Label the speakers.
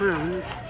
Speaker 1: 嗯。